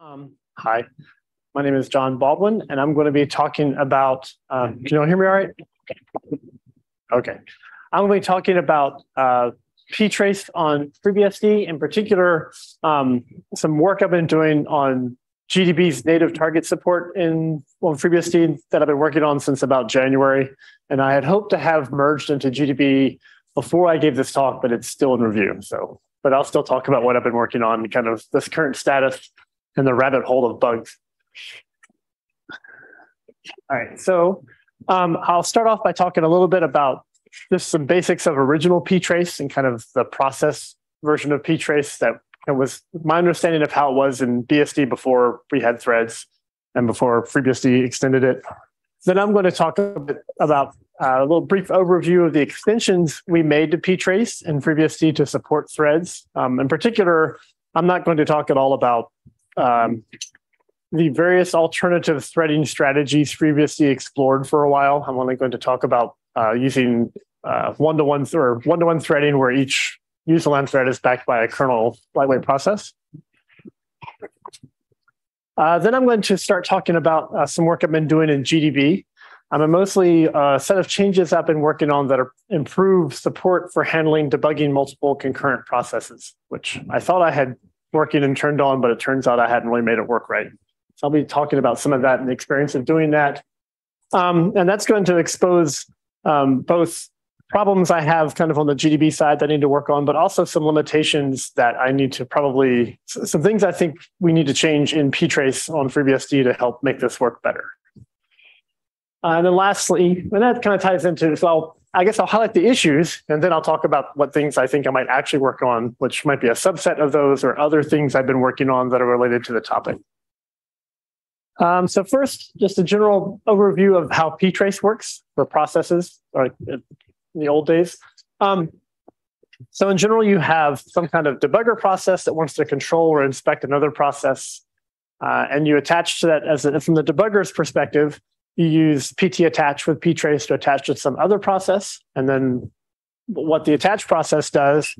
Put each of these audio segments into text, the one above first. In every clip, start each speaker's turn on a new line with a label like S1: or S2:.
S1: Um, hi, my name is John Baldwin, and I'm going to be talking about. Uh, can you all hear me all right? Okay. I'm going to be talking about uh, ptrace on FreeBSD, in particular, um, some work I've been doing on GDB's native target support in on FreeBSD that I've been working on since about January. And I had hoped to have merged into GDB before I gave this talk, but it's still in review. So, but I'll still talk about what I've been working on, kind of this current status and the rabbit hole of bugs. All right, so um, I'll start off by talking a little bit about just some basics of original ptrace and kind of the process version of ptrace that was my understanding of how it was in BSD before we had threads and before FreeBSD extended it. Then I'm going to talk a bit about uh, a little brief overview of the extensions we made to ptrace and FreeBSD to support threads. Um, in particular, I'm not going to talk at all about um, the various alternative threading strategies previously explored for a while. I'm only going to talk about uh, using one to one or one to one threading where each userland thread is backed by a kernel lightweight process. Uh, then I'm going to start talking about uh, some work I've been doing in GDB. I'm a mostly a set of changes I've been working on that are, improve support for handling debugging multiple concurrent processes, which I thought I had working and turned on, but it turns out I hadn't really made it work right. So I'll be talking about some of that and the experience of doing that. Um, and that's going to expose um, both problems I have kind of on the GDB side that I need to work on, but also some limitations that I need to probably, some things I think we need to change in ptrace on FreeBSD to help make this work better. Uh, and then lastly, and that kind of ties into, so I guess I'll highlight the issues and then I'll talk about what things I think I might actually work on, which might be a subset of those or other things I've been working on that are related to the topic. Um, so first, just a general overview of how ptrace works for processes, or in the old days. Um, so in general, you have some kind of debugger process that wants to control or inspect another process, uh, and you attach to that as a, from the debugger's perspective, you use pt attach with ptrace to attach to some other process. And then what the attach process does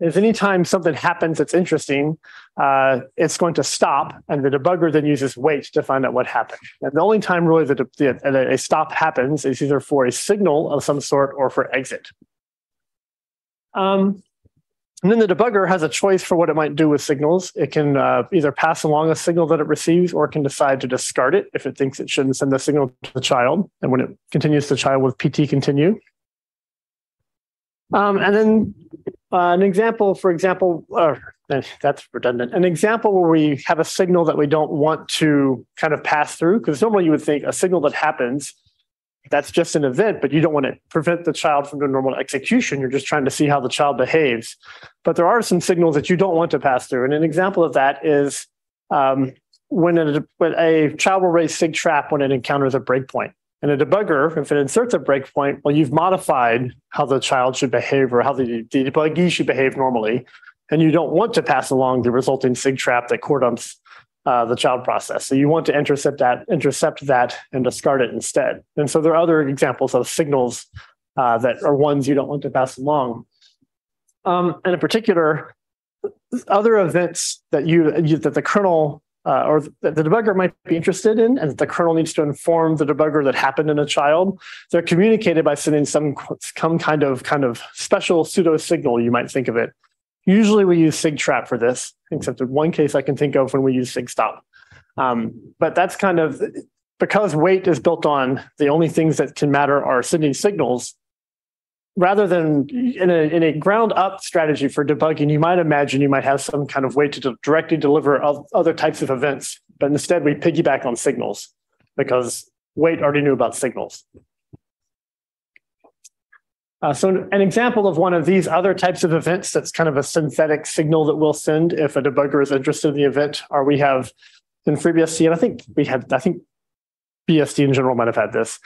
S1: is anytime something happens that's interesting, uh, it's going to stop, and the debugger then uses wait to find out what happened. And the only time really that a, a stop happens is either for a signal of some sort or for exit. Um, and then the debugger has a choice for what it might do with signals. It can uh, either pass along a signal that it receives or it can decide to discard it if it thinks it shouldn't send the signal to the child. And when it continues the child with PT continue. Um, and then uh, an example, for example, uh, that's redundant. An example where we have a signal that we don't want to kind of pass through, because normally you would think a signal that happens that's just an event, but you don't want to prevent the child from doing normal execution. You're just trying to see how the child behaves. But there are some signals that you don't want to pass through. And an example of that is um, when, a, when a child will raise sig trap when it encounters a breakpoint. And a debugger, if it inserts a breakpoint, well, you've modified how the child should behave or how the, the should behave normally. And you don't want to pass along the resulting sig trap that dumps uh, the child process. So you want to intercept that, intercept that, and discard it instead. And so there are other examples of signals uh, that are ones you don't want to pass along. Um, and in particular, other events that you, you that the kernel uh, or the debugger might be interested in, and that the kernel needs to inform the debugger that happened in a child. They're communicated by sending some some kind of kind of special pseudo signal. You might think of it Usually we use SIGTRAP for this, except in one case I can think of when we use SIGSTOP. Um, but that's kind of because wait is built on the only things that can matter are sending signals. Rather than in a, in a ground up strategy for debugging, you might imagine you might have some kind of way to directly deliver other types of events. But instead, we piggyback on signals because wait already knew about signals. Uh, so an example of one of these other types of events that's kind of a synthetic signal that we'll send if a debugger is interested in the event, or we have in FreeBSD, and I think we had, I think BSD in general might have had this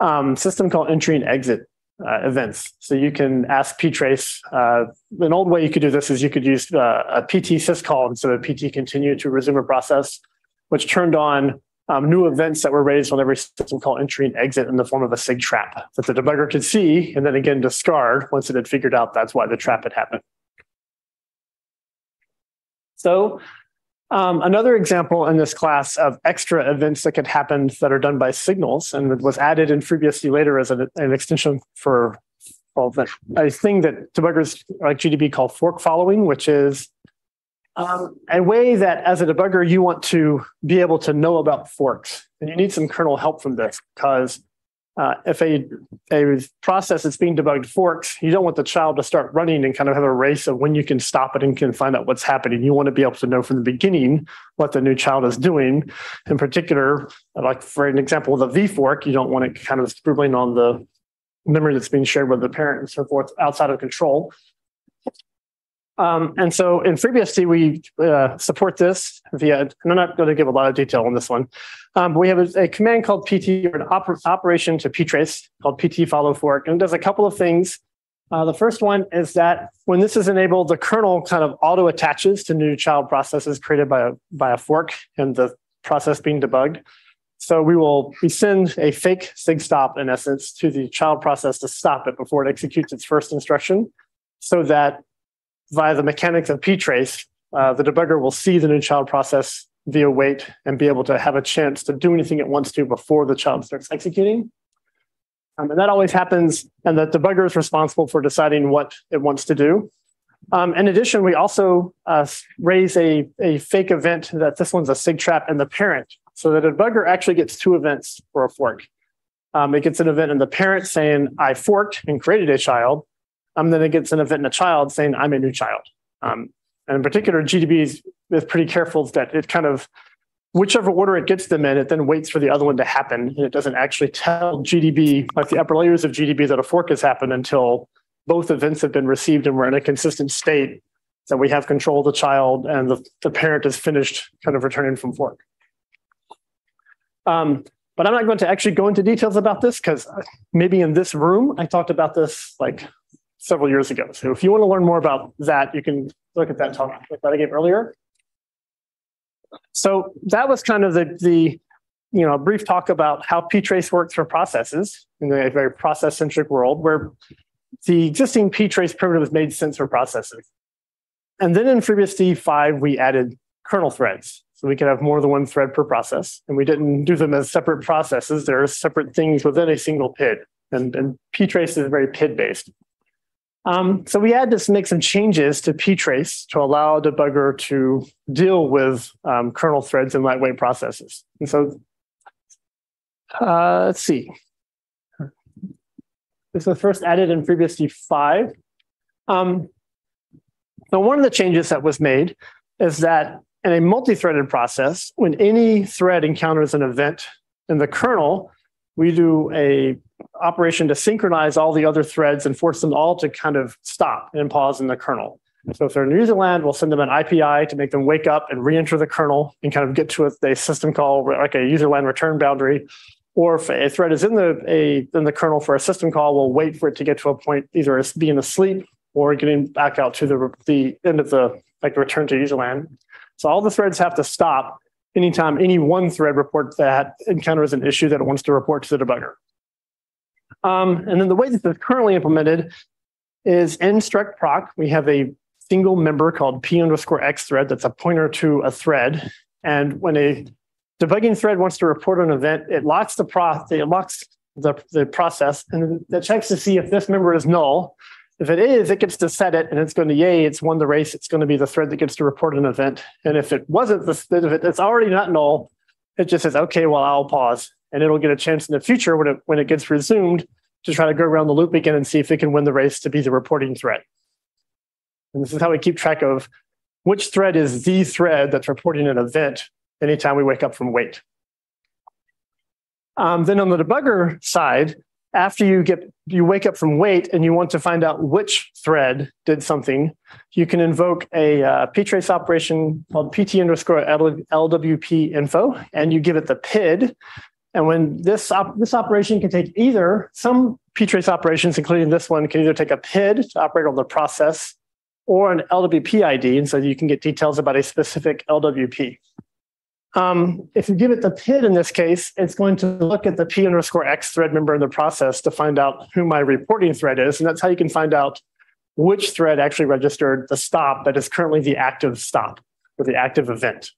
S1: um, system called entry and exit uh, events. So you can ask ptrace. Uh, an old way you could do this is you could use uh, a PT syscall instead of PT continue to resume a process, which turned on um, new events that were raised on every system call entry and exit in the form of a SIG trap that the debugger could see and then again discard once it had figured out that's why the trap had happened. So Um, another example in this class of extra events that could happen that are done by signals and was added in FreeBSD later as an, an extension for well, a thing that debuggers like GDB call fork following, which is um, a way that as a debugger you want to be able to know about forks. And you need some kernel help from this because uh, if a, a process that's being debugged forks, you don't want the child to start running and kind of have a race of when you can stop it and can find out what's happening. You want to be able to know from the beginning what the new child is doing. In particular, like for an example, the V fork, you don't want it kind of scribbling on the memory that's being shared with the parent and so forth outside of control. Um, and so in FreeBSD, we uh, support this via, and I'm not going to give a lot of detail on this one. Um, we have a, a, command called PT or an oper operation to ptrace called PT follow fork, and it does a couple of things. Uh, the first one is that when this is enabled, the kernel kind of auto attaches to new child processes created by a, by a fork and the process being debugged. So we will we send a fake sig stop in essence to the child process to stop it before it executes its first instruction, so that via the mechanics of ptrace, uh, the debugger will see the new child process via wait and be able to have a chance to do anything it wants to before the child starts executing. Um, and that always happens, and the debugger is responsible for deciding what it wants to do. Um, in addition, we also uh, raise a, a fake event that this one's a sig trap in the parent. So the debugger actually gets two events for a fork. Um, it gets an event in the parent saying, I forked and created a child, um, then it gets an event in a child saying, I'm a new child. Um, and in particular, GDB is, is pretty careful that it kind of, whichever order it gets them in, it then waits for the other one to happen. And it doesn't actually tell GDB, like the upper layers of GDB, that a fork has happened until both events have been received and we're in a consistent state that we have control of the child and the, the parent is finished kind of returning from fork. Um, but I'm not going to actually go into details about this because maybe in this room I talked about this like several years ago. So if you want to learn more about that, you can look at that talk that I gave earlier. So that was kind of the, the you know, brief talk about how ptrace works for processes in a very process-centric world where the existing ptrace primitive made sense for processes. And then in FreeBSD 5, we added kernel threads. So we could have more than one thread per process. And we didn't do them as separate processes. There are separate things within a single PID. And, and ptrace is very PID based. Um, so we had to make some changes to ptrace to allow debugger to deal with um, kernel threads and lightweight processes. And so uh, let's see. This was first added in FreeBSD 5. Um, so one of the changes that was made is that in a multi-threaded process, when any thread encounters an event in the kernel, we do a operation to synchronize all the other threads and force them all to kind of stop and pause in the kernel. So if they're in user land, we'll send them an IPI to make them wake up and re-enter the kernel and kind of get to a, a system call, like a user land return boundary. Or if a thread is in the a in the kernel for a system call, we'll wait for it to get to a point, either as being asleep or getting back out to the the end of the like return to user land. So all the threads have to stop anytime any one thread reports that encounters an issue that it wants to report to the debugger. Um, and then the way that it's currently implemented is in struct proc, we have a single member called p underscore x thread that's a pointer to a thread. And when a debugging thread wants to report an event, it locks the pro it locks the, the process and it checks to see if this member is null. If it is, it gets to set it and it's going to, yay, it's won the race. It's going to be the thread that gets to report an event. And if it wasn't, the, if it's already not null, it just says, okay, well, I'll pause and it'll get a chance in the future when it when it gets resumed to try to go around the loop again and see if it can win the race to be the reporting thread. And this is how we keep track of which thread is the thread that's reporting an event anytime we wake up from wait. Um, then on the debugger side, after you get you wake up from wait and you want to find out which thread did something, you can invoke a uh, ptrace operation called pt underscore lwp info, and you give it the PID, and when this, op- this operation can take either some ptrace operations, including this one, can either take a PID to operate on the process or an LWP ID. And so you can get details about a specific LWP. Um, if you give it the PID in this case, it's going to look at the P underscore X thread member in the process to find out who my reporting thread is. And that's how you can find out which thread actually registered the stop that is currently the active stop or the active event.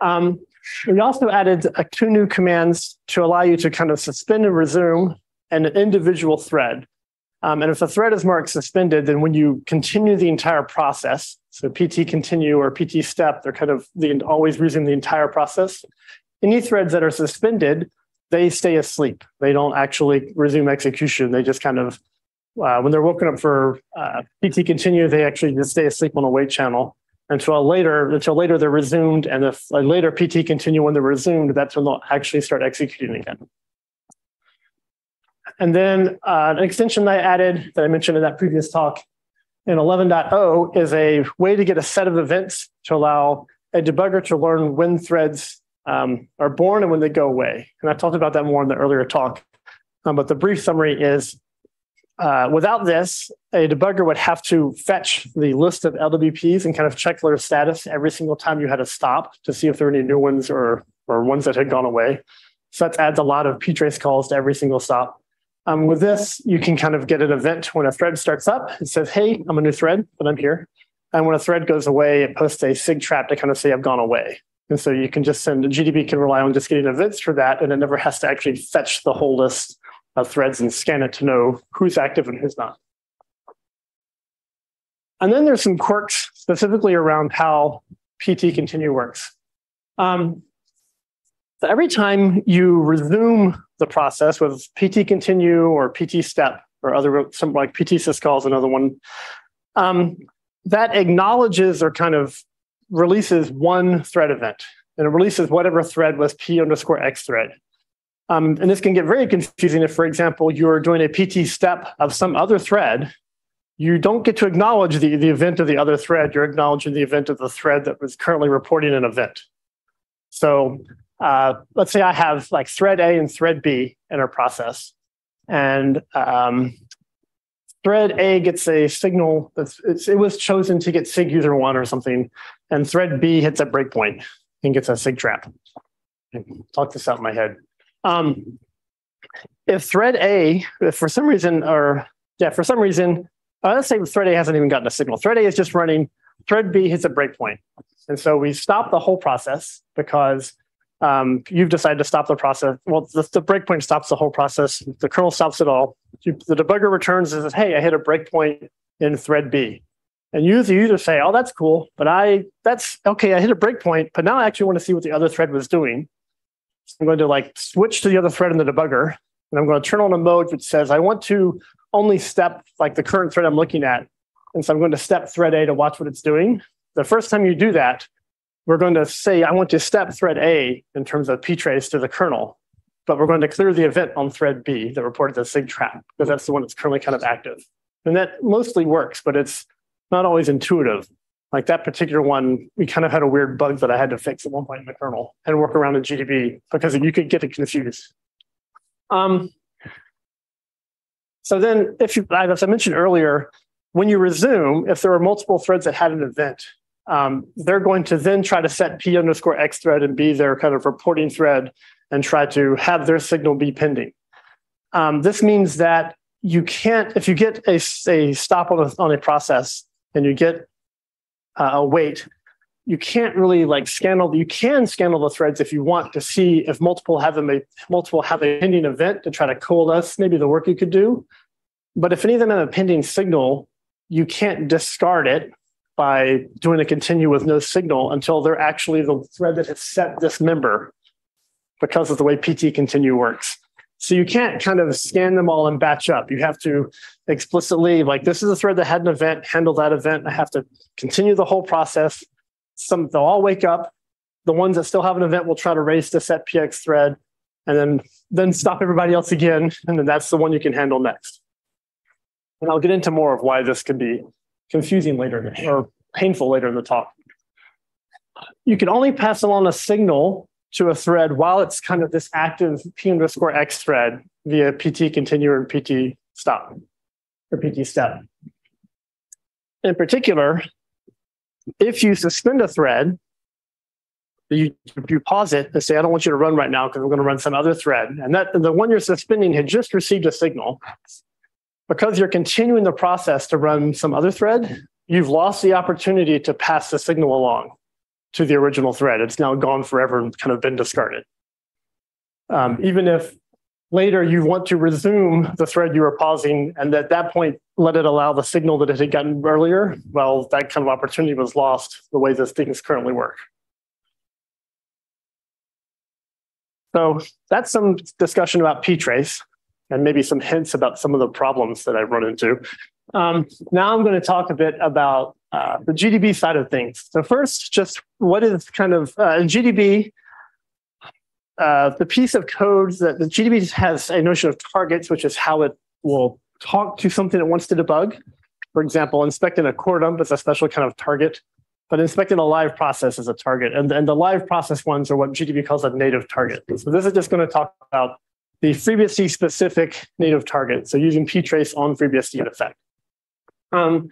S1: Um, we also added two new commands to allow you to kind of suspend and resume an individual thread. Um, and if a thread is marked suspended, then when you continue the entire process, so PT continue or PT step, they're kind of always resume the entire process. Any threads that are suspended, they stay asleep. They don't actually resume execution. They just kind of, uh, when they're woken up for uh, PT continue, they actually just stay asleep on a wait channel until later. Until later, they're resumed, and if later PT continue when they're resumed, that's when they'll actually start executing again. And then uh, an extension I added that I mentioned in that previous talk in 11.0 is a way to get a set of events to allow a debugger to learn when threads um, are born and when they go away. And I talked about that more in the earlier talk. Um, but the brief summary is uh, without this, a debugger would have to fetch the list of LWPs and kind of check their status every single time you had a stop to see if there are any new ones or, or ones that had gone away. So that adds a lot of ptrace calls to every single stop. Um, with this, you can kind of get an event when a thread starts up. It says, hey, I'm a new thread, but I'm here. And when a thread goes away, it posts a SIG trap to kind of say, I've gone away. And so you can just send, GDB can rely on just getting events for that, and it never has to actually fetch the whole list of threads and scan it to know who's active and who's not. And then there's some quirks specifically around how PT continue works. Um, so every time you resume the process with PT continue or PT step or other some like PT syscall is another one, um, that acknowledges or kind of releases one thread event and it releases whatever thread was p underscore x thread. Um, and this can get very confusing if, for example, you're doing a PT step of some other thread. You don't get to acknowledge the, the event of the other thread. You're acknowledging the event of the thread that was currently reporting an event. So uh, let's say I have like thread A and thread B in our process. And um, thread A gets a signal that's it was chosen to get SIG user one or something, and thread B hits a breakpoint and gets a SIG trap. Talk this out in my head. Um, if thread A, if for some reason, or yeah, for some reason, uh, let's say thread A hasn't even gotten a signal. Thread A is just running. Thread B hits a breakpoint, and so we stop the whole process because um, you've decided to stop the process. Well, the, the breakpoint stops the whole process. The kernel stops it all. You, the debugger returns and says, "Hey, I hit a breakpoint in thread B." And you, the user, say, "Oh, that's cool, but I that's okay. I hit a breakpoint, but now I actually want to see what the other thread was doing." So I'm going to like switch to the other thread in the debugger, and I'm going to turn on a mode which says I want to only step like the current thread I'm looking at, and so I'm going to step thread A to watch what it's doing. The first time you do that, we're going to say, I want to step thread A in terms of ptrace to the kernel, but we're going to clear the event on thread B that reported the SIG trap because that's the one that's currently kind of active. And that mostly works, but it's not always intuitive. Like that particular one, we kind of had a weird bug that I had to fix at one point in the kernel and work around in GDB because you could get it confused. Um, so then, if you, as I mentioned earlier, when you resume, if there are multiple threads that had an event, um, they're going to then try to set p underscore x thread and be their kind of reporting thread and try to have their signal be pending. Um, this means that you can't, if you get a, a stop on a, on a process and you get uh, wait, you can't really like scan all, you can scan all the threads if you want to see if multiple have a, multiple have a pending event to try to coalesce maybe the work you could do. But if any of them have a pending signal, you can't discard it by doing a continue with no signal until they're actually the thread that has set this member because of the way PT continue works. So you can't kind of scan them all and batch up. You have to explicitly, like, this is a thread that had an event, handle that event. I have to continue the whole process. Some they'll all wake up. The ones that still have an event will try to race to set PX thread and then then stop everybody else again. And then that's the one you can handle next. And I'll get into more of why this could be confusing later or painful later in the talk. You can only pass along a signal to a thread while it's kind of this active p underscore x thread via pt continue and pt stop or pt step. In particular, if you suspend a thread, you, you pause it and say, I don't want you to run right now because I'm going to run some other thread. And that the one you're suspending had just received a signal because you're continuing the process to run some other thread, you've lost the opportunity to pass the signal along. To the original thread. It's now gone forever and kind of been discarded. Um, even if later you want to resume the thread you were pausing and at that point let it allow the signal that it had gotten earlier, well, that kind of opportunity was lost the way that things currently work. So that's some discussion about ptrace and maybe some hints about some of the problems that I've run into. Um, now I'm going to talk a bit about uh, the GDB side of things. So first, just what is kind of uh, in GDB, uh, the piece of code that the GDB has a notion of targets, which is how it will talk to something it wants to debug. For example, inspecting a core dump is a special kind of target, but inspecting a live process is a target. And, and the live process ones are what GDB calls a native target. So this is just going to talk about the FreeBSD specific native target. So using ptrace on FreeBSD in effect. Um,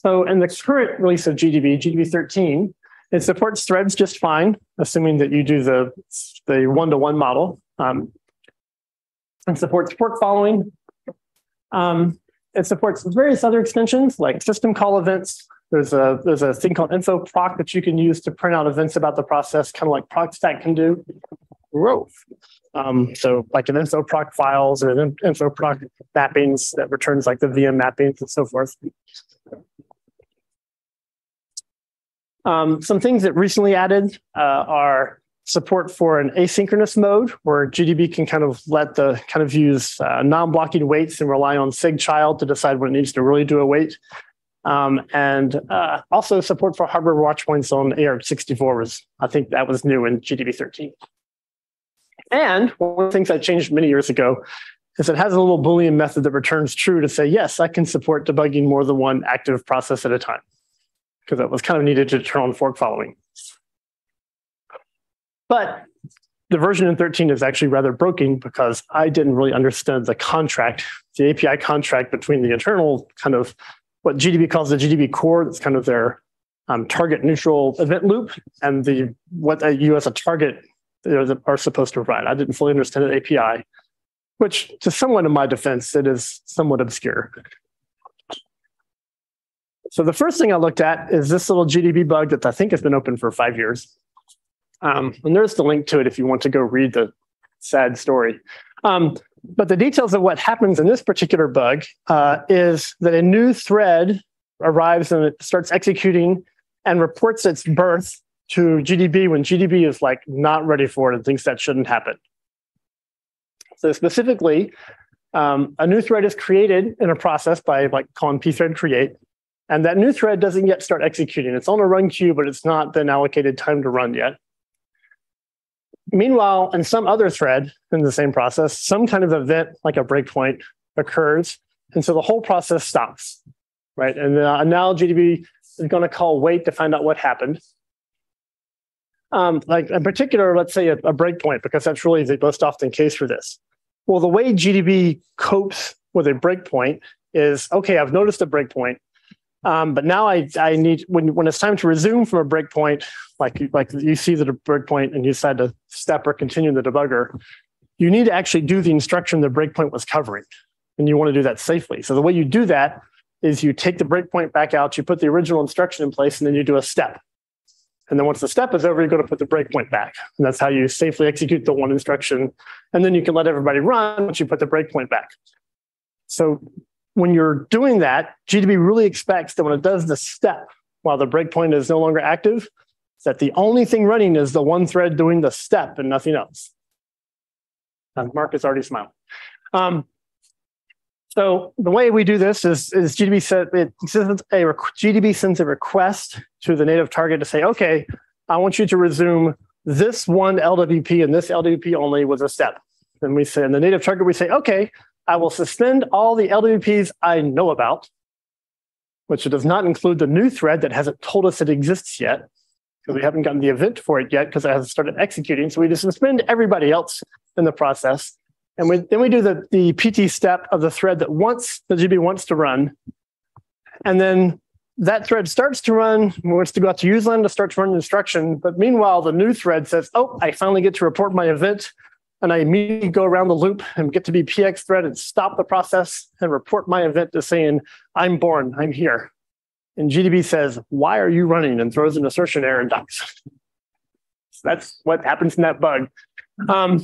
S1: so in the current release of GDB, GDB 13, it supports threads just fine, assuming that you do the, the one-to-one model. Um, and supports fork following. Um, it supports various other extensions like system call events. There's a there's a thing called info proc that you can use to print out events about the process, kind of like procstat can do. Growth. Um, so like an info proc files and an info proc mappings that returns like the VM mappings and so forth. Um, some things that recently added uh, are support for an asynchronous mode where GDB can kind of let the kind of use uh, non-blocking waits and rely on SIG-child to decide when it needs to really do a wait. Um, and uh, also support for hardware watch points on AR64 was, I think that was new in GDB 13. And one of the things that changed many years ago is it has a little Boolean method that returns true to say, yes, I can support debugging more than one active process at a time, because that was kind of needed to turn on fork following. But the version in 13 is actually rather broken because I didn't really understand the contract, the API contract between the internal kind of what GDB calls the GDB core, that's kind of their um, target neutral event loop, and the what you as a target are supposed to provide. I didn't fully understand the API, which to someone in my defense, it is somewhat obscure. So the first thing I looked at is this little GDB bug that I think has been open for five years. Um, and there's the link to it if you want to go read the sad story. Um, but the details of what happens in this particular bug uh, is that a new thread arrives and it starts executing and reports its birth to GDB when GDB is like not ready for it and thinks that shouldn't happen. So specifically, um, a new thread is created in a process by like calling pthread create, and that new thread doesn't yet start executing. It's on a run queue, but it's not been allocated time to run yet. Meanwhile, in some other thread in the same process, some kind of event like a breakpoint occurs, and so the whole process stops, right? And uh, now GDB is going to call wait to find out what happened. Um, like in particular, let's say a, a breakpoint, because that's really the most often case for this. Well, the way GDB copes with a breakpoint is okay, I've noticed a breakpoint, um, but now I, I need when when it's time to resume from a breakpoint, like like you see the breakpoint and you decide to step or continue the debugger, you need to actually do the instruction the breakpoint was covering, and you want to do that safely. So the way you do that is you take the breakpoint back out, you put the original instruction in place, and then you do a step. And then once the step is over, you're going to put the breakpoint back. And that's how you safely execute the one instruction. And then you can let everybody run once you put the breakpoint back. So when you're doing that, GDB really expects that when it does the step while the breakpoint is no longer active, that the only thing running is the one thread doing the step and nothing else. And Mark is already smiling. Um, so the way we do this is, is GDB set, it sends a GDB sends a request to the native target to say, okay, I want you to resume this one LWP and this LWP only with a step. And we say, in the native target, we say, okay, I will suspend all the LWPs I know about, which does not include the new thread that hasn't told us it exists yet, because we haven't gotten the event for it yet because it hasn't started executing. So we just suspend everybody else in the process. And we, then we do the, the PT step of the thread that wants the GDB wants to run. And then that thread starts to run, wants to go out to userland to start to run instruction. But meanwhile, the new thread says, oh, I finally get to report my event. And I immediately go around the loop and get to be PX thread and stop the process and report my event to saying, I'm born, I'm here. and GDB says, why are you running and throws an assertion error and dies. so that's what happens in that bug. Um,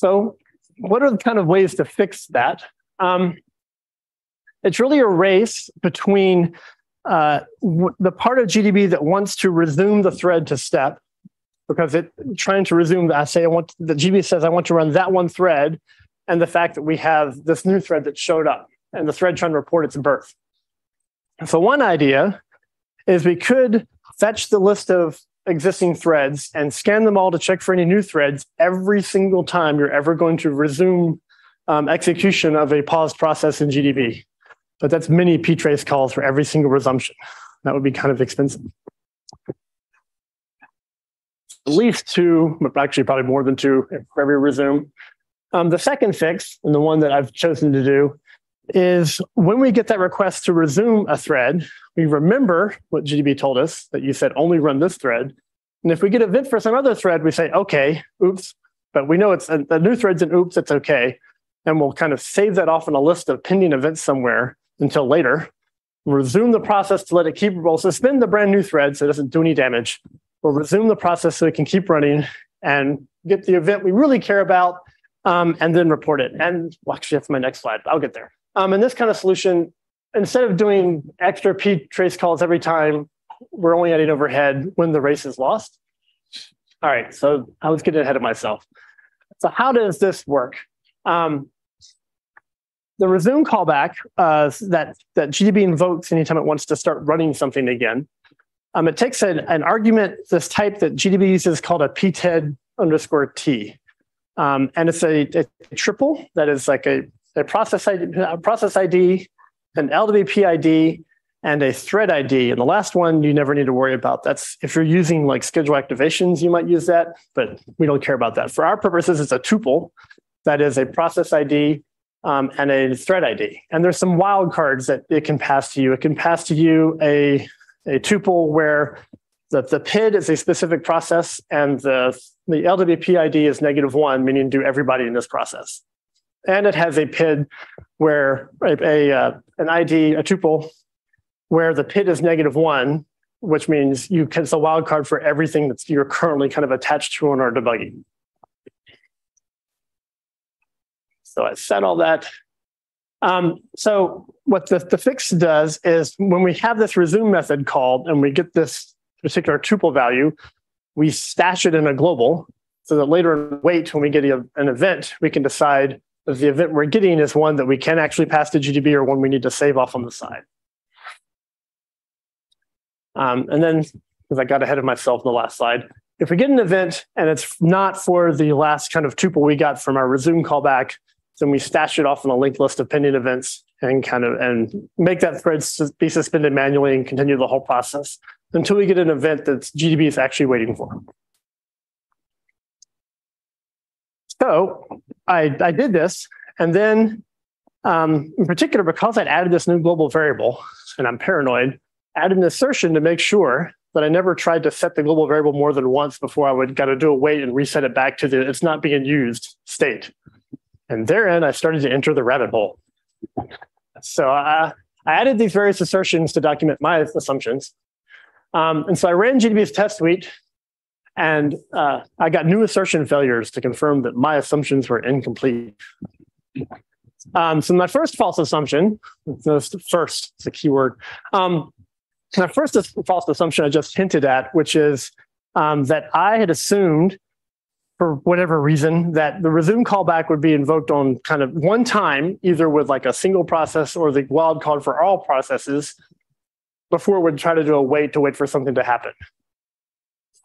S1: so what are the kind of ways to fix that? Um, it's really a race between uh, w- the part of GDB that wants to resume the thread to step because it trying to resume. I say I want the GDB says I want to run that one thread, and the fact that we have this new thread that showed up and the thread trying to report its birth. So one idea is we could fetch the list of existing threads and scan them all to check for any new threads every single time you're ever going to resume um, execution of a paused process in GDB. But that's many ptrace calls for every single resumption. That would be kind of expensive. At least two, but actually probably more than two for every resume. Um, the second fix, and the one that I've chosen to do, is when we get that request to resume a thread, we remember what GDB told us that you said only run this thread. And if we get event for some other thread, we say, okay, oops, but we know it's a, a new thread's an oops, it's okay. And we'll kind of save that off in a list of pending events somewhere until later. resume the process to let it keep, we'll suspend the brand new thread so it doesn't do any damage. We'll resume the process so it can keep running and get the event we really care about um, and then report it. And well, actually, that's my next slide. I'll get there. Um, and this kind of solution, instead of doing extra ptrace calls every time, we're only adding overhead when the race is lost. All right, so I was getting ahead of myself. So how does this work? Um, the resume callback uh, that, that GDB invokes anytime it wants to start running something again, um, it takes an, an argument, this type that GDB uses called a ptid underscore t. Um, and it's a, a, triple that is like a, a process, ID, a process ID, an LWP ID, and a thread ID. And the last one you never need to worry about. That's if you're using like schedule activations, you might use that, but we don't care about that. For our purposes, it's a tuple that is a process ID um, and a thread ID. And there's some wildcards that it can pass to you. It can pass to you a, a tuple where the, the PID is a specific process and the, the LWP ID is negative one, meaning do everybody in this process. And it has a PID where a, a uh, an ID, a tuple, where the PID is negative one, which means you can, it's a wildcard for everything that you're currently kind of attached to in our debugging. So I said all that. Um, so what the, the fix does is when we have this resume method called and we get this particular tuple value, we stash it in a global so that later in wait when we get a, an event, we can decide the event we're getting is one that we can actually pass to GDB or one we need to save off on the side. Um, and then, because I got ahead of myself in the last slide, if we get an event and it's not for the last kind of tuple we got from our resume callback, then we stash it off in a linked list of pending events and kind of and make that thread be suspended manually and continue the whole process until we get an event that GDB is actually waiting for. So I, I did this, and then um, in particular, because I'd added this new global variable, and I'm paranoid, added an assertion to make sure that I never tried to set the global variable more than once before I would got to do a wait and reset it back to the it's not being used state. And therein, I started to enter the rabbit hole. So uh, I added these various assertions to document my assumptions. Um, and so I ran GDB's test suite and uh, I got new assertion failures to confirm that my assumptions were incomplete. Um, so my first false assumption, first, it's a keyword. Um, my first false assumption I just hinted at, which is um, that I had assumed for whatever reason that the resume callback would be invoked on kind of one time, either with like a single process or the wildcard for all processes, before it would try to do a wait to wait for something to happen.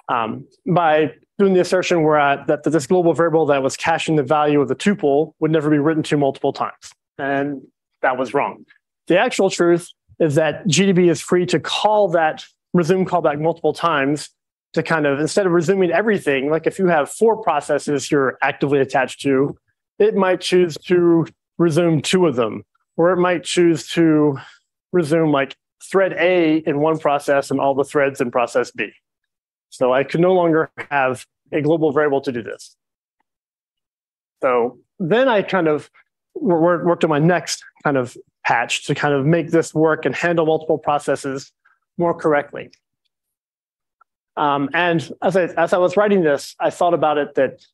S1: Um, by doing the assertion where I, that, that this global variable that was caching the value of the tuple would never be written to multiple times. And that was wrong. The actual truth is that GDB is free to call that resume callback multiple times to kind of instead of resuming everything, like if you have four processes you're actively attached to, it might choose to resume two of them, or it might choose to resume like thread A in one process and all the threads in process B. So I could no longer have a global variable to do this. So then I kind of worked on my next kind of patch to kind of make this work and handle multiple processes more correctly. Um, and as I, as I was writing this, I thought about it that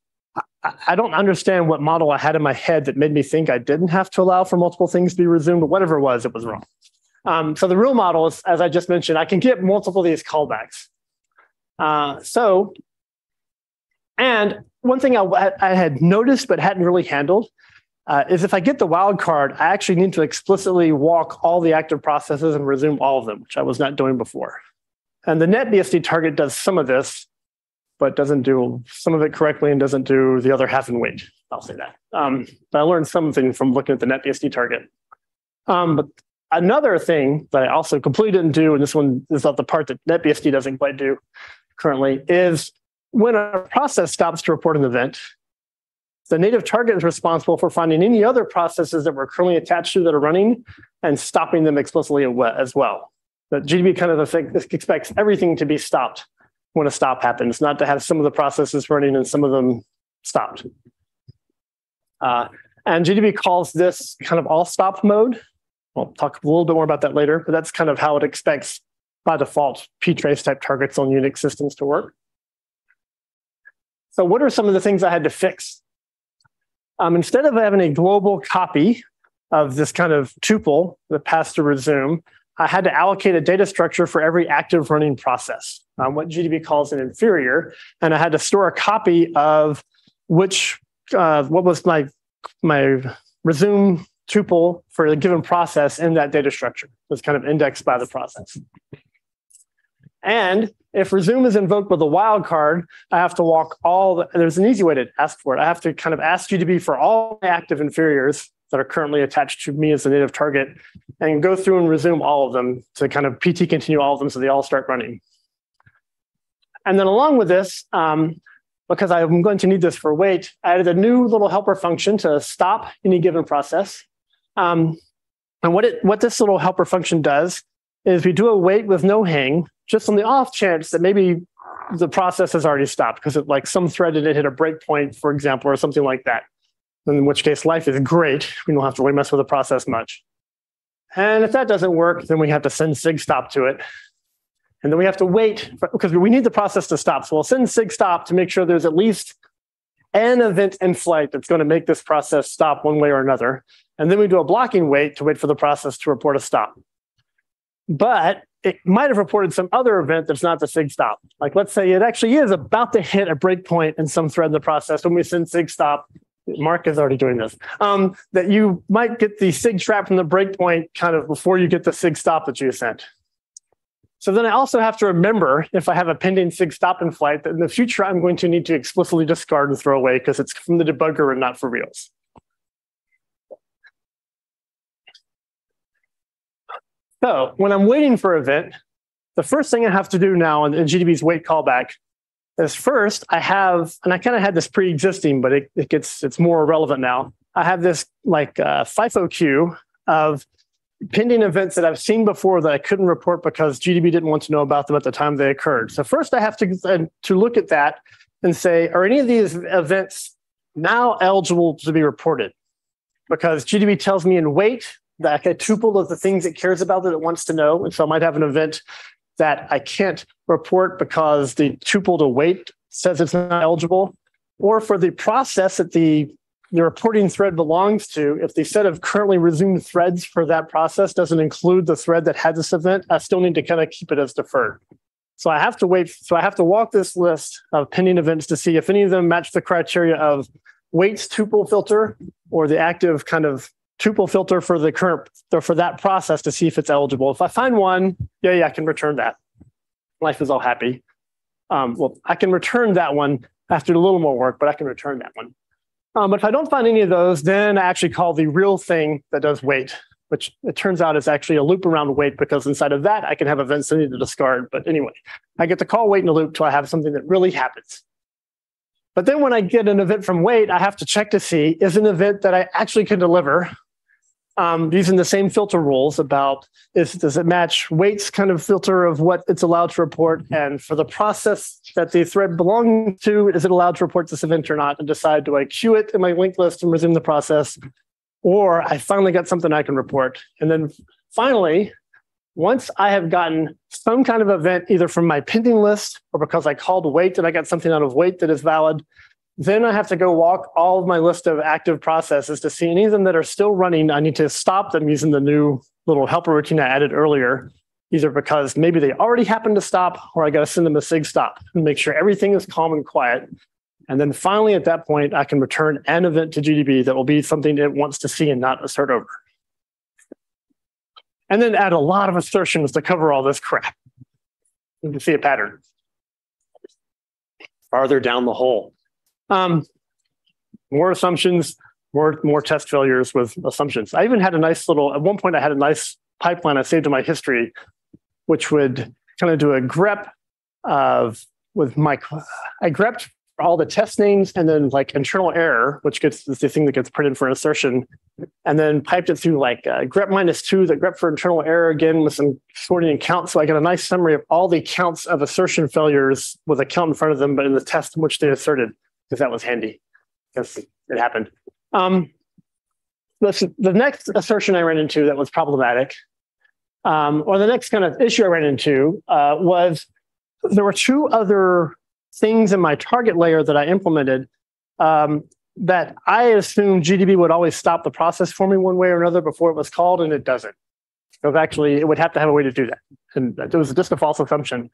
S1: I, I don't understand what model I had in my head that made me think I didn't have to allow for multiple things to be resumed, but whatever it was, it was wrong. Um, so the real model is, as I just mentioned, I can get multiple of these callbacks. Uh, so, and one thing I, I, had noticed but hadn't really handled uh, is if I get the wildcard, I actually need to explicitly walk all the active processes and resume all of them, which I was not doing before. And the NetBSD target does some of this, but doesn't do some of it correctly and doesn't do the other half in wait. I'll say that. Um, but I learned something from looking at the NetBSD target. Um, but another thing that I also completely didn't do, and this one is not the part that NetBSD doesn't quite do currently, is when a process stops to report an event, the native target is responsible for finding any other processes that we're currently attached to that are running and stopping them explicitly as well. But GDB kind of expects everything to be stopped when a stop happens, not to have some of the processes running and some of them stopped. Uh, and GDB calls this kind of all stop mode. We'll talk a little bit more about that later, but that's kind of how it expects by default ptrace type targets on Unix systems to work. So what are some of the things I had to fix? Um, instead of having a global copy of this kind of tuple that passed to resume, I had to allocate a data structure for every active running process, um, what GDB calls an inferior, and I had to store a copy of which uh, what was my my resume tuple for a given process in that data structure. It was kind of indexed by the process. And if resume is invoked with a wildcard, I have to walk all the, there's an easy way to ask for it. I have to kind of ask GDB for all my active inferiors that are currently attached to me as a native target and go through and resume all of them to kind of PT continue all of them so they all start running. And then along with this, um, because I'm going to need this for wait, I added a new little helper function to stop any given process. Um, and what it what this little helper function does is we do a wait with no hang, just on the off chance that maybe the process has already stopped because it like some thread didn't hit a breakpoint, for example, or something like that in which case life is great. We don't have to really mess with the process much. And if that doesn't work, then we have to send sig stop to it. And then we have to wait for, because we need the process to stop. So we'll send sig stop to make sure there's at least an event in flight that's going to make this process stop one way or another. And then we do a blocking wait to wait for the process to report a stop. But it might have reported some other event that's not the sig stop. Like let's say it actually is about to hit a breakpoint in some thread in the process when we send sig stop Mark is already doing this. Um, that you might get the sig trap from the breakpoint kind of before you get the sig stop that you sent. So then I also have to remember if I have a pending sig stop in flight that in the future I'm going to need to explicitly discard and throw away because it's from the debugger and not for reals. So when I'm waiting for an event, the first thing I have to do now in, in GDB's wait callback is first I have, and I kind of had this pre-existing, but it, it gets it's more relevant now. I have this like uh, FIFO queue of pending events that I've seen before that I couldn't report because GDB didn't want to know about them at the time they occurred. So first I have to uh, to look at that and say, are any of these events now eligible to be reported? Because GDB tells me in wait that a tuple of the things it cares about that it wants to know. And so I might have an event that I can't report because the tuple to wait says it's not eligible, or for the process that the the reporting thread belongs to, if the set of currently resumed threads for that process doesn't include the thread that had this event, I still need to kind of keep it as deferred. So I have to wait. So I have to walk this list of pending events to see if any of them match the criteria of waits tuple filter or the active kind of tuple filter for the current or for that process to see if it's eligible. If I find one, yeah, yeah, I can return that. Life is all happy. Um, well, I can return that one after a little more work, but I can return that one. Um, but if I don't find any of those, then I actually call the real thing that does wait, which it turns out is actually a loop around wait because inside of that I can have events I need to discard. But anyway, I get to call wait in a loop till I have something that really happens. But then when I get an event from wait, I have to check to see is an event that I actually can deliver um, using the same filter rules about is does it match weights kind of filter of what it's allowed to report? And for the process that the thread belongs to is it allowed to report this event or not? And decide do i queue it in my linked list and resume the process? Or I finally got something I can report. And then finally, once I have gotten some kind of event, either from my pending list or because I called wait and I got something out of wait that is valid, then I have to go walk all of my list of active processes to see any of them that are still running. I need to stop them using the new little helper routine I added earlier, either because maybe they already happened to stop or I got to send them a sig stop and make sure everything is calm and quiet. And then finally, at that point, I can return an event to GDB that will be something it wants to see and not assert over. And then add a lot of assertions to cover all this crap. You can see a pattern. Farther down the hole. Um, more assumptions, more more test failures with assumptions. I even had a nice little. At one point, I had a nice pipeline I saved in my history, which would kind of do a grep of with my. I grepped all the test names and then like internal error, which gets the thing that gets printed for an assertion, and then piped it through like uh, grep minus two, that grep for internal error again with some sorting and count. So I got a nice summary of all the counts of assertion failures with a count in front of them, but in the test in which they asserted because that was handy because it happened. Um, the, the next assertion I ran into that was problematic, um, or the next kind of issue I ran into uh, was there were two other things in my target layer that I implemented um, that I assumed GDB would always stop the process for me one way or another before it was called, and it doesn't. Because actually, it would have to have a way to do that. And it was just a false assumption.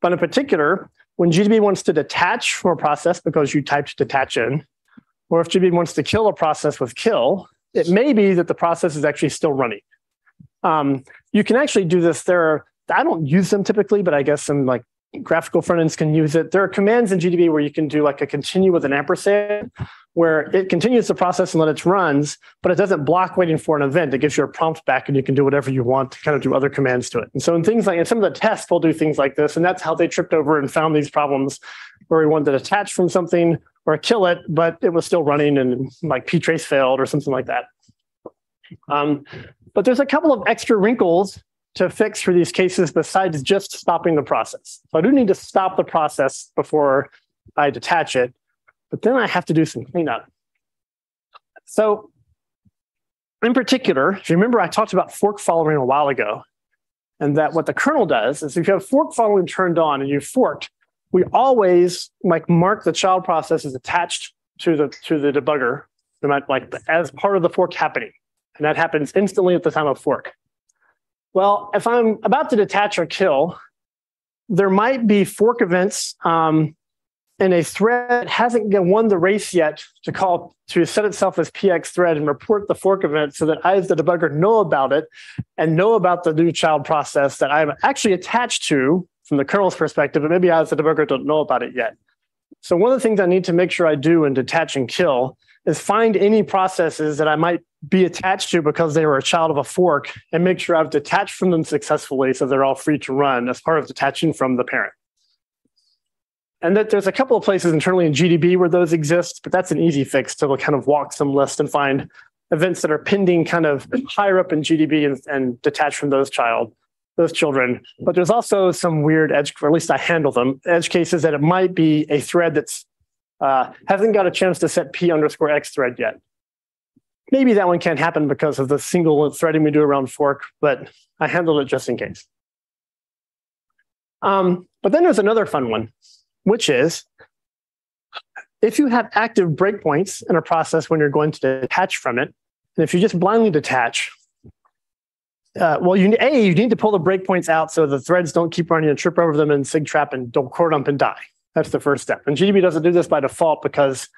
S1: But in particular, when GDB wants to detach from a process because you typed detach in, or if GDB wants to kill a process with kill, it may be that the process is actually still running. Um, you can actually do this. There are, I don't use them typically, but I guess some like graphical front ends can use it. There are commands in GDB where you can do like a continue with an ampersand, where it continues the process and let it runs, but it doesn't block waiting for an event. It gives you a prompt back and you can do whatever you want to kind of do other commands to it. And so in things like, some of the tests will do things like this, and that's how they tripped over and found these problems where we wanted to detach from something or kill it, but it was still running and like ptrace failed or something like that. Um, but there's a couple of extra wrinkles to fix for these cases besides just stopping the process. So I do need to stop the process before I detach it, but then I have to do some cleanup. So in particular, if you remember, I talked about fork following a while ago, and that what the kernel does is if you have fork following turned on and you forked, we always like mark the child process as attached to the to the debugger, like as part of the fork happening, and that happens instantly at the time of fork. Well, if I'm about to detach or kill, there might be fork events um, in a thread hasn't won the race yet to call to set itself as PX thread and report the fork event so that I, as the debugger, know about it and know about the new child process that I'm actually attached to from the kernel's perspective, but maybe I, as the debugger, don't know about it yet. So one of the things I need to make sure I do in detach and kill is find any processes that I might be attached to because they were a child of a fork and make sure I've detached from them successfully so they're all free to run as part of detaching from the parent. And that there's a couple of places internally in GDB where those exist, but that's an easy fix to kind of walk some list and find events that are pending kind of higher up in GDB and, and detach from those child, those children. But there's also some weird edge, or at least I handle them, edge cases that it might be a thread that's uh, hasn't got a chance to set p underscore x thread yet. Maybe that one can't happen because of the single threading we do around fork, but I handled it just in case. Um, but then there's another fun one, which is if you have active breakpoints in a process when you're going to detach from it, and if you just blindly detach, uh, well, you a you need to pull the breakpoints out so the threads don't keep running and trip over them and sig trap and don't core dump and die. That's the first step. And GDB doesn't do this by default because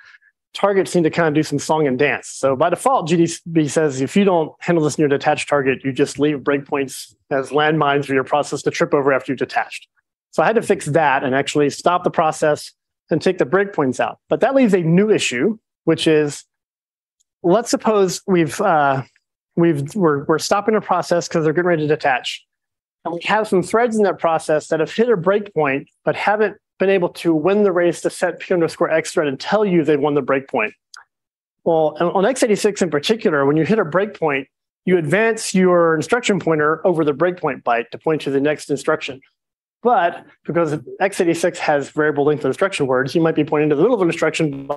S1: targets seem to kind of do some song and dance. So by default, GDB says if you don't handle this in your detached target, you just leave breakpoints as landmines for your process to trip over after you've detached. So I had to fix that and actually stop the process and take the breakpoints out. But that leaves a new issue, which is let's suppose we've uh, we've we're, we're stopping a process because they're getting ready to detach. And we have some threads in that process that have hit a breakpoint but haven't been able to win the race to set p underscore x thread and tell you they won the breakpoint. Well, on x86 in particular, when you hit a breakpoint, you advance your instruction pointer over the breakpoint byte to point to the next instruction. But because x86 has variable length instruction words, you might be pointing to the middle of an instruction.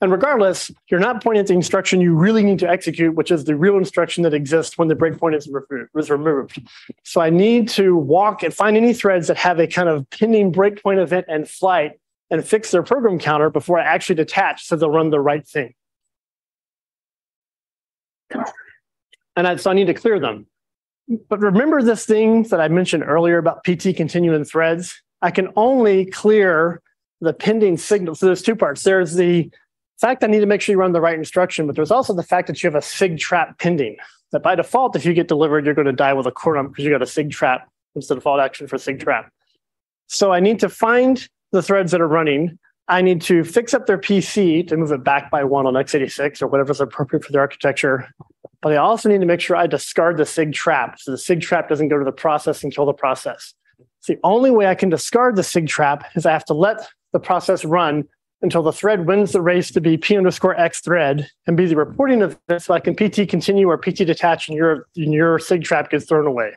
S1: And regardless, you're not pointing to the instruction you really need to execute, which is the real instruction that exists when the breakpoint is, is removed. So I need to walk and find any threads that have a kind of pending breakpoint event and flight and fix their program counter before I actually detach so they'll run the right thing. And I, so I need to clear them. But remember this thing that I mentioned earlier about PT continuing threads? I can only clear the pending signal. So there's two parts. There's the fact I need to make sure you run the right instruction, but there's also the fact that you have a SIG trap pending. That by default, if you get delivered, you're going to die with a core because you got a SIG trap. It's the default action for SIG trap. So I need to find the threads that are running. I need to fix up their PC to move it back by one on x86 or whatever's appropriate for their architecture. But I also need to make sure I discard the SIG trap. So the SIG trap doesn't go to the process and kill the process. The only way I can discard the SIG trap is I have to let the process run until the thread wins the race to be p underscore x thread and be the reporting of this so I can pt continue or pt detach and your, and your SIG trap gets thrown away.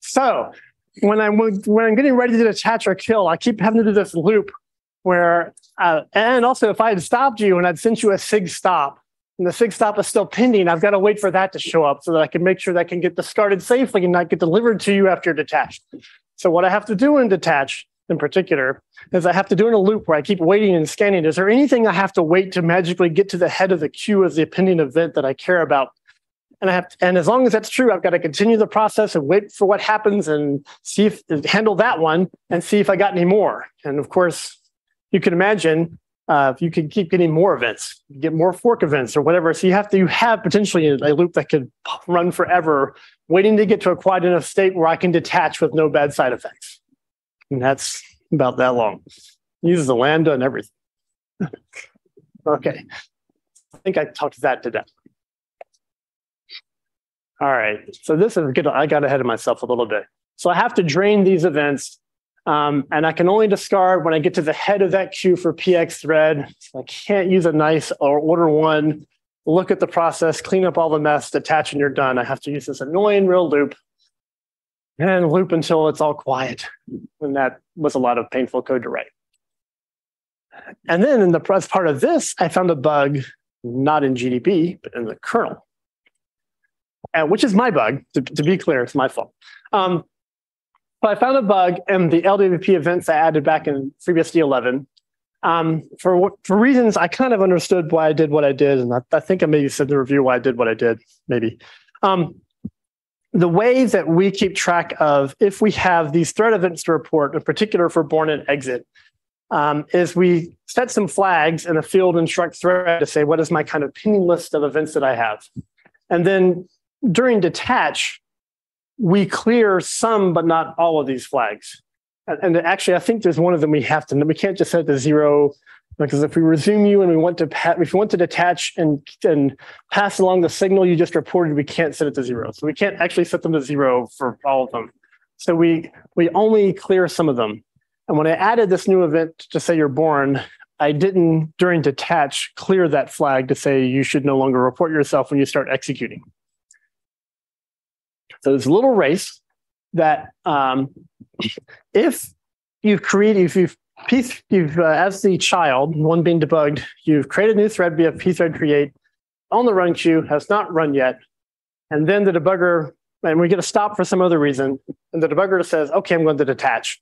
S1: So when I'm when I'm getting ready to detach or kill, I keep having to do this loop where uh, and also if I had stopped you and I'd sent you a SIG stop and the SIG stop is still pending, I've got to wait for that to show up so that I can make sure that can get discarded safely and not get delivered to you after detached. So what I have to do in detach in particular is I have to do in a loop where I keep waiting and scanning. Is there anything I have to wait to magically get to the head of the queue as the pending event that I care about? And I have, to, and as long as that's true, I've got to continue the process and wait for what happens and see if handle that one and see if I got any more. And of course, you can imagine uh, you can keep getting more events, get more fork events or whatever. So you have to you have potentially a loop that could run forever, waiting to get to a quiet enough state where I can detach with no bad side effects. And that's about that long. Uses the lambda and everything. okay. I think I talked that to death. All right. So this is good. I got ahead of myself a little bit. So I have to drain these events. Um, and I can only discard when I get to the head of that queue for PX thread. So I can't use a nice or order one, look at the process, clean up all the mess, detach, and you're done. I have to use this annoying real loop and loop until it's all quiet. And that was a lot of painful code to write. And then in the press part of this, I found a bug, not in GDB, but in the kernel uh, which is my bug. To, to, be clear, it's my fault. Um, but I found a bug in the LWP events I added back in FreeBSD 11. Um, for for reasons I kind of understood why I did what I did, and I, I think I maybe said in the review why I did what I did. Maybe um, the way that we keep track of if we have these thread events to report, in particular for born and exit, um, is we set some flags in a field in struct thread to say what is my kind of pending list of events that I have, and then during detach, we clear some, but not all of these flags. And actually, I think there's one of them we have to, we can't just set to zero because if we resume you and we want to, if we want to detach and, and pass along the signal you just reported, we can't set it to zero. So we can't actually set them to zero for all of them. So we, we only clear some of them. And when I added this new event to say you're born, I didn't during detach clear that flag to say you should no longer report yourself when you start executing. So a little race that um, if you've created, if you've piece, you've uh, as the child, one being debugged, you've created a new thread via pthread create on the run queue, has not run yet, and then the debugger, and we get a stop for some other reason, and the debugger says, "Okay, I'm going to detach."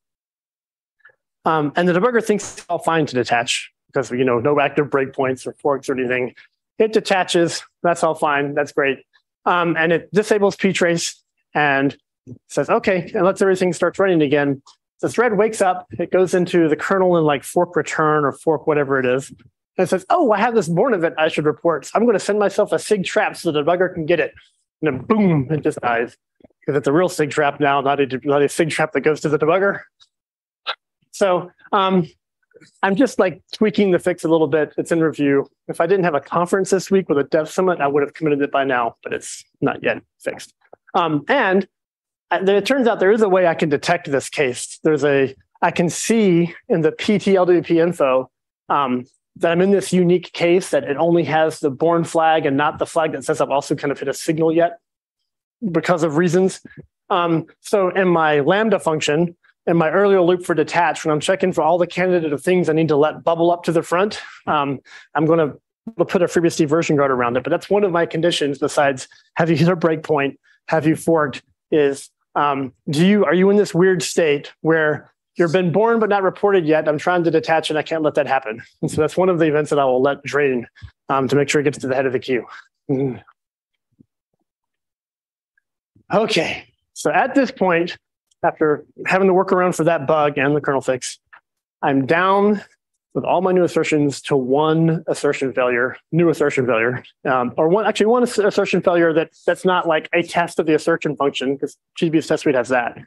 S1: Um, and the debugger thinks it's all fine to detach because you know no active breakpoints or forks or anything. It detaches. That's all fine. That's great. Um, and it disables ptrace and says, okay, and lets everything starts running again. The thread wakes up, it goes into the kernel and like fork return or fork whatever it is. And it says, oh, I have this born event I should report. So I'm going to send myself a SIG trap so the debugger can get it. And then boom, it just dies. Because it's a real SIG trap now, not a, not a SIG trap that goes to the debugger. So um, I'm just like tweaking the fix a little bit. It's in review. If I didn't have a conference this week with a dev summit, I would have committed it by now, but it's not yet fixed. Um, and uh, it turns out there is a way I can detect this case. There's a, I can see in the PT LWP info um, that I'm in this unique case that it only has the born flag and not the flag that says I've also kind of hit a signal yet because of reasons. Um, so in my Lambda function, in my earlier loop for detach, when I'm checking for all the candidate of things I need to let bubble up to the front, um, I'm going to put a FreeBSD version guard around it. But that's one of my conditions besides have you hit a breakpoint, have you forked, is um, do you are you in this weird state where you've been born but not reported yet? I'm trying to detach and I can't let that happen. And so that's one of the events that I will let drain um, to make sure it gets to the head of the queue. Mm. Okay, so at this point, after having to work around for that bug and the kernel fix, I'm down with all my new assertions to one assertion failure, new assertion failure, um, or one actually one assertion failure that that's not like a test of the assertion function because GDB's test suite has that,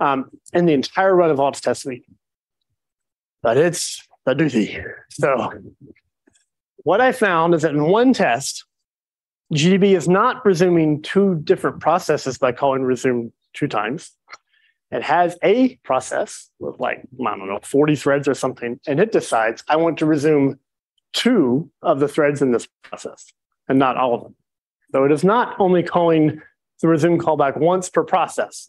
S1: um, and the entire run of Alt's test suite. But it's a doozy. So what I found is that in one test, GDB is not resuming two different processes by calling resume two times. It has a process with like, I don't know, 40 threads or something, and it decides I want to resume two of the threads in this process and not all of them. So it is not only calling the resume callback once per process.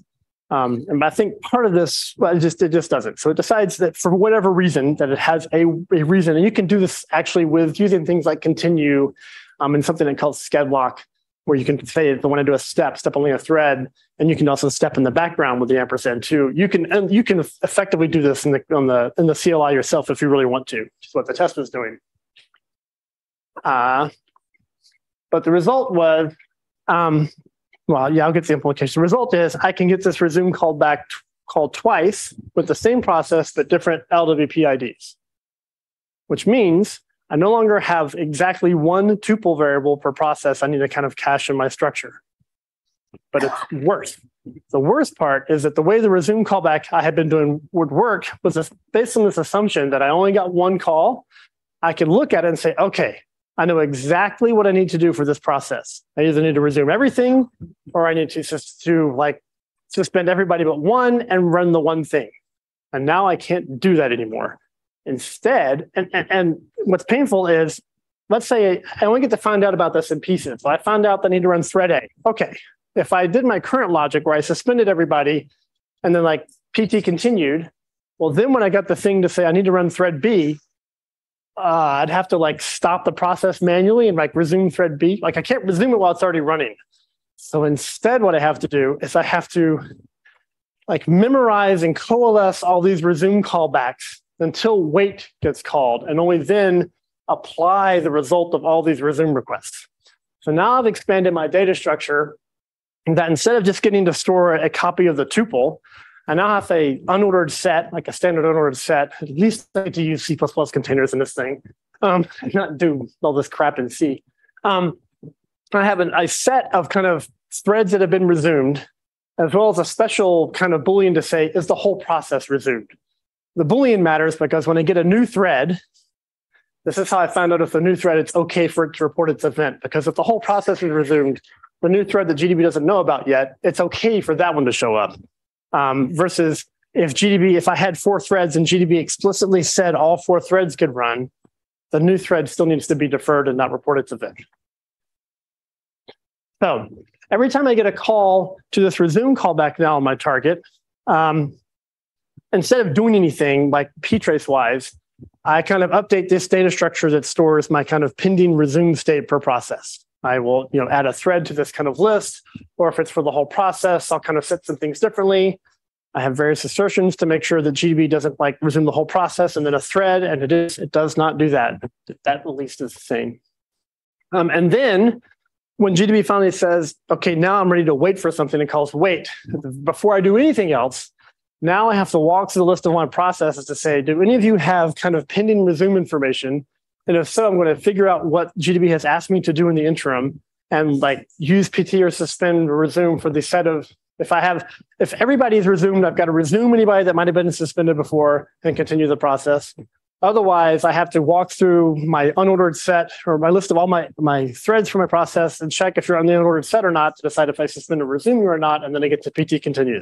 S1: Um, and I think part of this, well, it just it just doesn't. So it decides that for whatever reason that it has a, a reason, and you can do this actually with using things like continue um, and something that calls schedlock where you can say if I want to do a step, step only a thread, and you can also step in the background with the ampersand too. You can and you can effectively do this in the on the in the CLI yourself if you really want to, which is what the test was doing. Uh, but the result was, um, well, yeah, I'll get the implication. The result is I can get this resume called back t- called twice with the same process but different LWP IDs, which means I no longer have exactly one tuple variable per process I need to kind of cache in my structure. But it's worse. The worst part is that the way the resume callback I had been doing would work was based on this assumption that I only got one call. I could look at it and say, okay, I know exactly what I need to do for this process. I either need to resume everything or I need to just to like suspend everybody but one and run the one thing. And now I can't do that anymore. Instead, and, and, and what's painful is, let's say I only get to find out about this in pieces. So I found out that I need to run thread A. Okay. If I did my current logic where I suspended everybody and then like PT continued, well, then when I got the thing to say I need to run thread B, uh, I'd have to like stop the process manually and like resume thread B. Like I can't resume it while it's already running. So instead, what I have to do is I have to like memorize and coalesce all these resume callbacks until wait gets called, and only then apply the result of all these resume requests. So now I've expanded my data structure that instead of just getting to store a copy of the tuple, I now have a unordered set, like a standard unordered set. At least I to use C++ containers in this thing, um, not do all this crap in C. Um, I have an, a set of kind of threads that have been resumed, as well as a special kind of Boolean to say, is the whole process resumed? The Boolean matters because when I get a new thread, this is how I found out if the new thread, it's okay for it to report its event. Because if the whole process is resumed, the new thread that GDB doesn't know about yet, it's okay for that one to show up. Um, versus if GDB, if I had four threads and GDB explicitly said all four threads could run, the new thread still needs to be deferred and not report its event. So every time I get a call to this resume callback now on my target, um, instead of doing anything like ptrace wise, I kind of update this data structure that stores my kind of pending resume state per process. I will, you know, add a thread to this kind of list, or if it's for the whole process, I'll kind of set some things differently. I have various assertions to make sure that GDB doesn't like resume the whole process and then a thread, and it is it does not do that. That at least is the same. Um, and then when GDB finally says, okay, now I'm ready to wait for something, it calls wait. Before I do anything else, now I have to walk through the list of my processes to say, do any of you have kind of pending resume information? And if so, I'm going to figure out what GDB has asked me to do in the interim and like use PT or suspend or resume for the set of if I have if everybody's resumed, I've got to resume anybody that might have been suspended before and continue the process. Otherwise, I have to walk through my unordered set or my list of all my, my threads for my process and check if you're on the unordered set or not to decide if I suspend or resume you or not, and then I get to PT continue.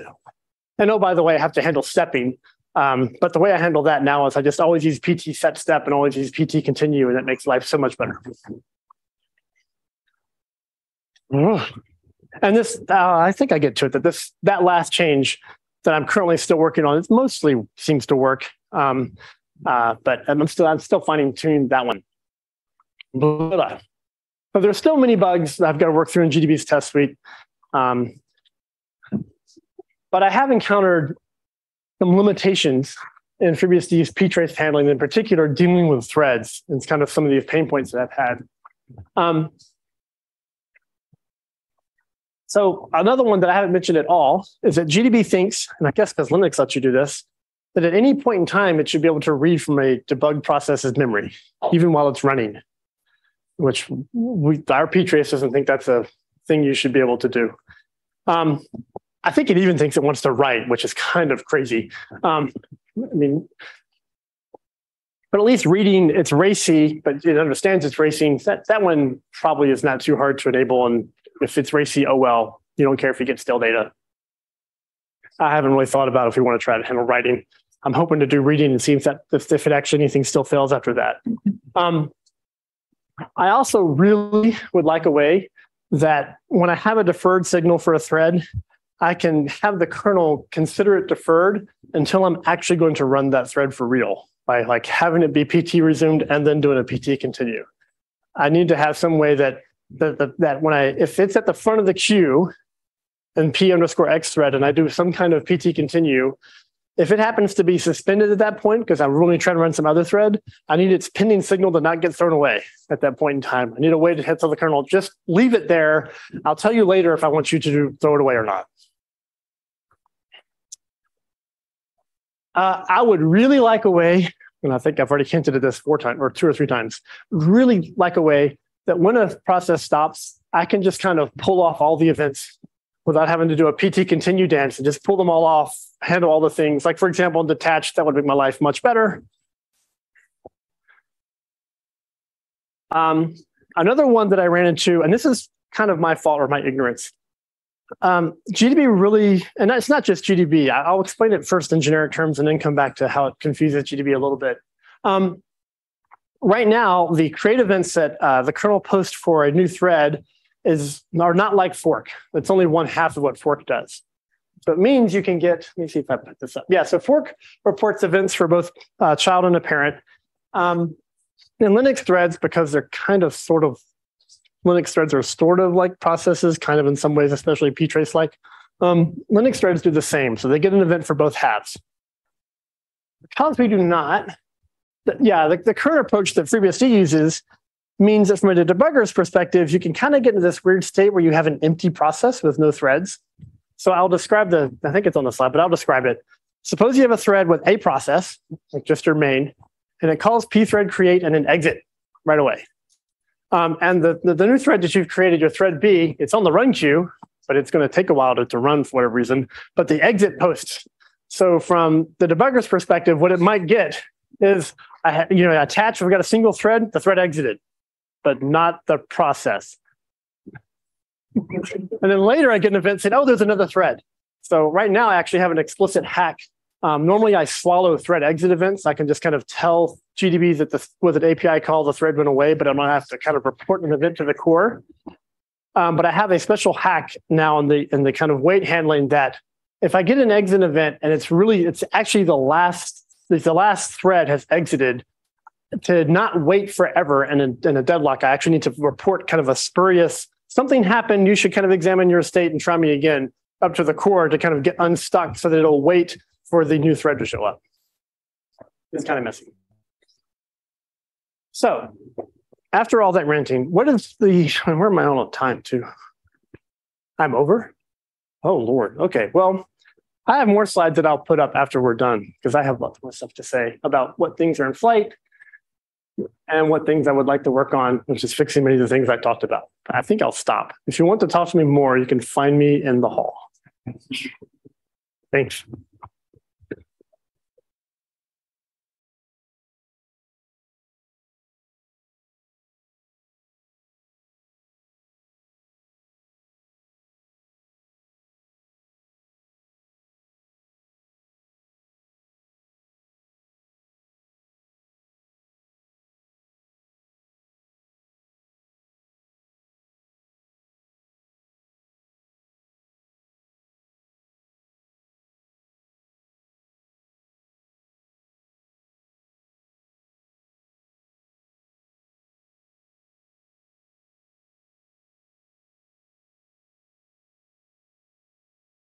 S1: And oh, by the way, I have to handle stepping. Um, but the way I handle that now is I just always use PT set step and always use PT continue, and it makes life so much better. and this, uh, I think I get to it that this, that last change that I'm currently still working on, it mostly seems to work. Um, uh, but I'm still, I'm still finding tuning that one. But there's still many bugs that I've got to work through in GDB's test suite. Um, but I have encountered some limitations in FreeBSD's ptrace handling, in particular dealing with threads. It's kind of some of these pain points that I've had. Um, so another one that I haven't mentioned at all is that GDB thinks, and I guess because Linux lets you do this, that at any point in time, it should be able to read from a debug process's memory, even while it's running, which we, our ptrace doesn't think that's a thing you should be able to do. Um, I think it even thinks it wants to write, which is kind of crazy. Um, I mean, but at least reading it's racy, but it understands it's racing. That that one probably is not too hard to enable. And if it's racy, oh well, you don't care if you get stale data. I haven't really thought about if we want to try to handle writing. I'm hoping to do reading and see if that if, if it actually anything still fails after that. Um, I also really would like a way that when I have a deferred signal for a thread, I can have the kernel consider it deferred until I'm actually going to run that thread for real by like having it be PT resumed and then doing a PT continue. I need to have some way that that, that, when I if it's at the front of the queue and p underscore x thread and I do some kind of PT continue, if it happens to be suspended at that point because I'm really trying to run some other thread, I need its pending signal to not get thrown away at that point in time. I need a way to tell the kernel just leave it there. I'll tell you later if I want you to do, throw it away or not. Uh, I would really like a way, and I think I've already hinted at this four times or two or three times, really like a way that when a process stops, I can just kind of pull off all the events without having to do a PT continue dance and just pull them all off, handle all the things. Like, for example, in detached, that would make my life much better. Um, another one that I ran into, and this is kind of my fault or my ignorance, um, GDB really, and it's not just GDB. I'll explain it first in generic terms and then come back to how it confuses GDB a little bit. Um, right now, the create events that uh, the kernel posts for a new thread is are not like fork. It's only one half of what fork does. So it means you can get, let me see if I put this up. Yeah, so fork reports events for both uh, child and a parent. Um, in Linux threads, because they're kind of sort of Linux threads are sort of like processes, kind of in some ways, especially ptrace like. Um, Linux threads do the same. So they get an event for both halves. Because we do not, yeah, the, the current approach that FreeBSD uses means that from a debugger's perspective, you can kind of get into this weird state where you have an empty process with no threads. So I'll describe the, I think it's on the slide, but I'll describe it. Suppose you have a thread with a process, like just your main, and it calls pthread create and then exit right away. Um, and the, the, the, new thread that you've created, your thread B, it's on the run queue, but it's going to take a while to, to run for whatever reason. But the exit post. So from the debugger's perspective, what it might get is, I you know, attached, we've got a single thread, the thread exited, but not the process. and then later I get an event saying, oh, there's another thread. So right now I actually have an explicit hack um, normally, I swallow thread exit events. I can just kind of tell GDB that the with an API call the thread went away, but I'm gonna have to kind of report an event to the core. Um, but I have a special hack now in the in the kind of wait handling that if I get an exit event and it's really it's actually the last the last thread has exited to not wait forever and in, in a deadlock, I actually need to report kind of a spurious something happened. You should kind of examine your state and try me again up to the core to kind of get unstuck so that it'll wait for the new thread to show up. It's kind of messy. So after all that ranting, what is the, where am I on time to? I'm over? Oh, Lord. Okay. Well, I have more slides that I'll put up after we're done because I have lots more stuff to say about what things are in flight and what things I would like to work on, which is fixing many of the things I talked about. I think I'll stop. If you want to talk to me more, you can find me in the hall. Thanks.